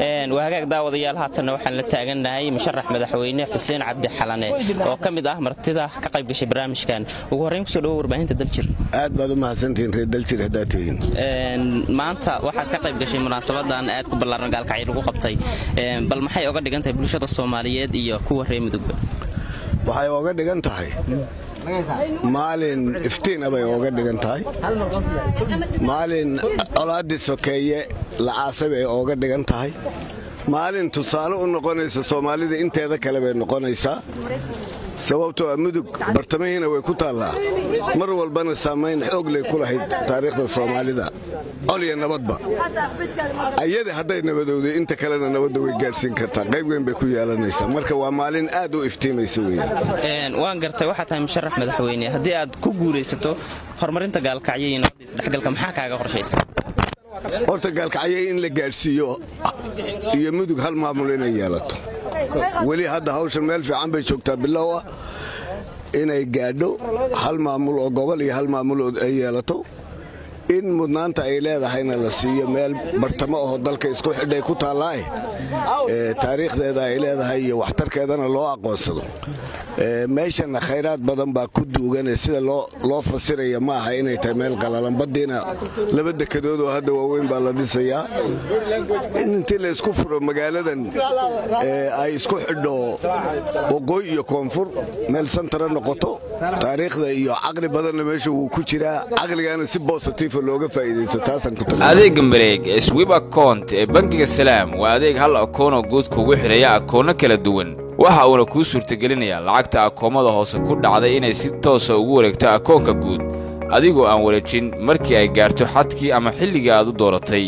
waa hagaag daawadayaal haatanna waxaan la taagannahay musharax madaxweyne xuseen cabdi xalane oo ka mid ah martida ka qayb gashay barnaamijkan. Ugu horrayn ku soo dhawo warbaahinta daljir aad baad u mahadsantihiin reer daljir haddaad tihiin. Maanta waxaad ka qayb gashay munaasabadan aad ku ballaaran gaalkacyo lagu qabtay. Bal maxay oga dhigan tahay bulshada soomaaliyeed iyo kuwa reer mudugba waxay oga dhigan tahay. Maalin iftiina bay ooga dhigan tahay. Maalin colaaddii sokeeye lacaasay bay ooga dhigan tahay. Maalin tusaale u noqonaysa soomaalida inteeda kale bay noqonaysaa. Sababtoo a mudug bartamihiina way ku taallaa. Mar walbana saamayn xooglay ku lahayd taariikhda soomaalida. Col iyo nabadba. Ayada hadday nabadowday inta kalena nabadda way gaadhsiin kartaa. Qayb weyn bay ku yeelanaysaa marka waa maalin aad u iftiimaysa weeyaan waan gartay waxaa tahay musharax madaxweyne. Haddii aad ku guulaysato horumarinta gaalkacyo iyo nabadda isdhexgalka maxaa kaaga qorshaysa horta gaalkacyo in la gaadhsiiyo. Iyo mudug hal maamul inay yeelato. Weli hadda hawshan meel fiican bay joogtaa bilow ah inay gaadho hal maamul oo gobol iyo hal maamul ay yeelato in mudnaanta ay leedahayna la siiyo meel bartamo aho dalka isku xidhay ku taallaae taariikhdeeda ay leedahay iyo waxtarkeedana loo aqoonsado. Meeshana khayraad badan baa ku duugane sida loo fasiraya ma aha inay tahay meel qalalan. Baddiina laba dekadood oo hadda waaweyn baa la dhisayaa in intii la isku furo magaaladan ay isku xidho waqooyi iyo koonfur meel santara noqoto. Taariikhda iyo caqli badanna meesha wuu ku jiraa. Caqligaana si bositiifa looga faa'iidaysto taasaan ku adeega mareeg ee swib akount ee bangiga salaam waa adeeg hal akoonoo guud kugu xidhaya akoonno kala duwan. Waxa uuna kuu suurtagelinayaa lacagta akoomada hoose ku dhacday inay si toosa ugu wareegto akoonka guud adigoo aan wareejin markii ay gaarto xadkii ama xilligii aad u dooratay